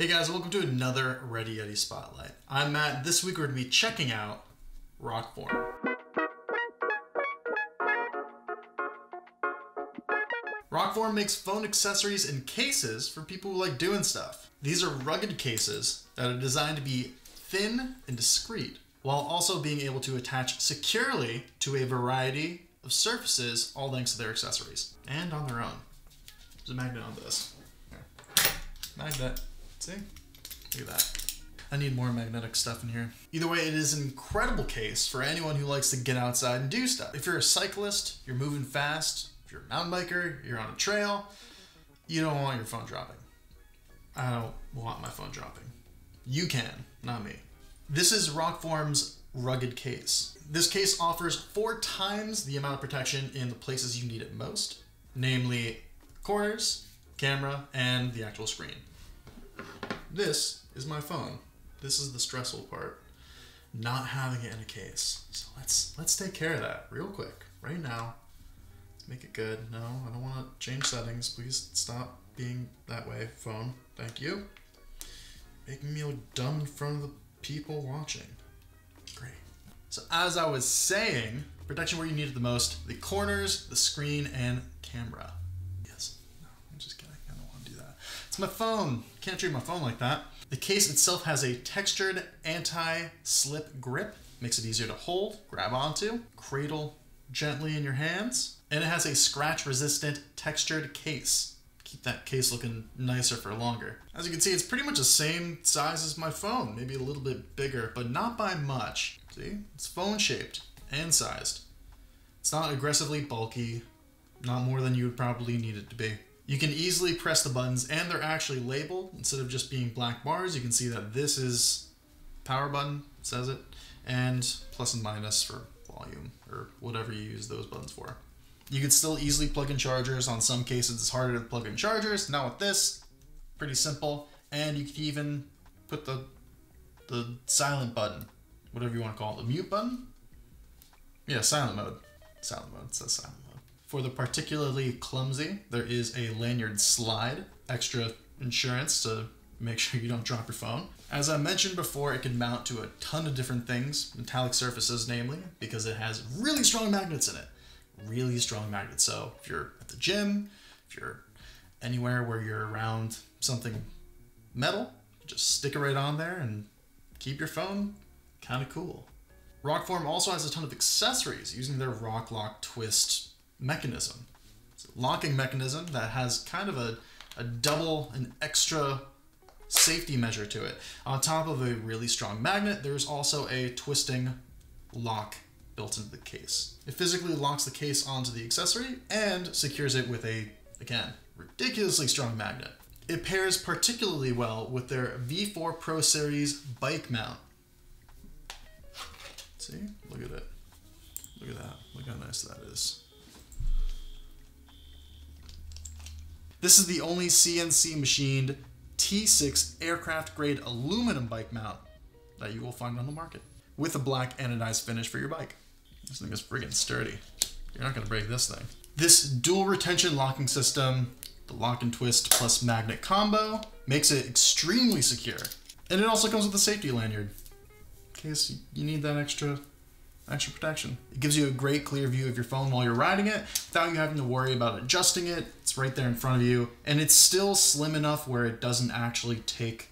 Hey guys, welcome to another Ready Yeti Spotlight. I'm Matt. This week we're going to be checking out Rokform. Rokform makes phone accessories and cases for people who like doing stuff. These are rugged cases that are designed to be thin and discreet, while also being able to attach securely to a variety of surfaces, all thanks to their accessories, and on their own. There's a magnet on this. Magnet. See? Look at that. I need more magnetic stuff in here. Either way, it is an incredible case for anyone who likes to get outside and do stuff. If you're a cyclist, you're moving fast, if you're a mountain biker, you're on a trail, you don't want your phone dropping. I don't want my phone dropping. You can, not me. This is Rokform's rugged case. This case offers four times the amount of protection in the places you need it most, namely corners, camera, and the actual screen. This is my phone. This is the stressful part. Not having it in a case. So let's let's take care of that real quick. Right now. Let's make it good. No, I don't want to change settings. Please stop being that way, phone. Thank you. Making me look dumb in front of the people watching. Great. So as I was saying, protection where you need it the most, the corners, the screen, and camera. Yes. No, I'm just kidding. I don't want to do that. It's my phone. Can't treat my phone like that. The case itself has a textured anti-slip grip. Makes it easier to hold, grab onto, cradle gently in your hands. And it has a scratch-resistant textured case. Keep that case looking nicer for longer. As you can see, it's pretty much the same size as my phone, maybe a little bit bigger, but not by much. See, it's phone shaped and sized. It's not aggressively bulky, not more than you would probably need it to be. You can easily press the buttons and they're actually labeled instead of just being black bars. You can see that this is power button, says it, and plus and minus for volume or whatever you use those buttons for. You could still easily plug in chargers. On some cases, it's harder to plug in chargers. Now with this, pretty simple. And you can even put the the silent button, whatever you want to call it, the mute button. Yeah, silent mode. Silent mode. It says silent mode. For the particularly clumsy, there is a lanyard slide, extra insurance to make sure you don't drop your phone. As I mentioned before, it can mount to a ton of different things, metallic surfaces namely, because it has really strong magnets in it really strong magnets. So if you're at the gym, if you're anywhere where you're around something metal, just stick it right on there and keep your phone kind of cool. Rokform also has a ton of accessories using their RokLock Twist mechanism. It's a locking mechanism that has kind of a, a double, an extra safety measure to it. On top of a really strong magnet, there's also a twisting lock built into the case. It physically locks the case onto the accessory and secures it with a, again, ridiculously strong magnet. It pairs particularly well with their V4 Pro Series bike mount. See? Look at it. Look at that. Look how nice that is. This is the only CNC machined T6 aircraft grade aluminum bike mount that you will find on the market with a black anodized finish for your bike. This thing is friggin' sturdy. You're not gonna break this thing. This dual retention locking system, the lock and twist plus magnet combo, makes it extremely secure. And it also comes with a safety lanyard, in case you need that extra extra protection. It gives you a great clear view of your phone while you're riding it without you having to worry about adjusting it. It's right there in front of you. And it's still slim enough where it doesn't actually take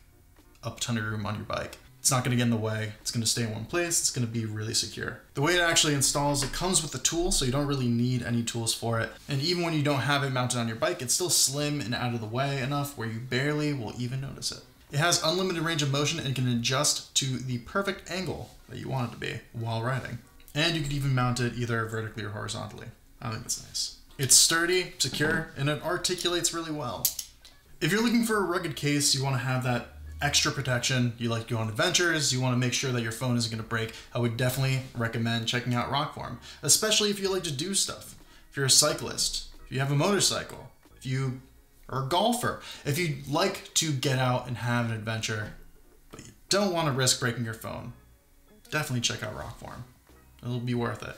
up a ton of room on your bike. It's not going to get in the way. It's going to stay in one place. It's going to be really secure. The way it actually installs, it comes with the tool, so you don't really need any tools for it. And even when you don't have it mounted on your bike, it's still slim and out of the way enough where you barely will even notice it. It has unlimited range of motion and can adjust to the perfect angle that you want it to be while riding. And you can even mount it either vertically or horizontally. I think that's nice. It's sturdy, secure, and it articulates really well. If you're looking for a rugged case, you want to have that extra protection, you like to go on adventures, you want to make sure that your phone isn't going to break, I would definitely recommend checking out Rokform, especially if you like to do stuff. If you're a cyclist, if you have a motorcycle, if you are a golfer, if you like to get out and have an adventure, but you don't want to risk breaking your phone, definitely check out Rokform. It'll be worth it.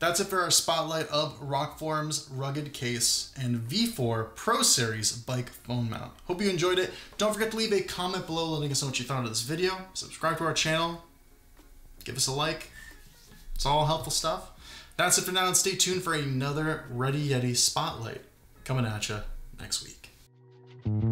That's it for our spotlight of Rokform's rugged case and V4 Pro Series bike phone mount. Hope you enjoyed it. Don't forget to leave a comment below letting us know what you thought of this video. Subscribe to our channel. Give us a like. It's all helpful stuff. That's it for now and stay tuned for another Ready Yeti Spotlight coming at you next week.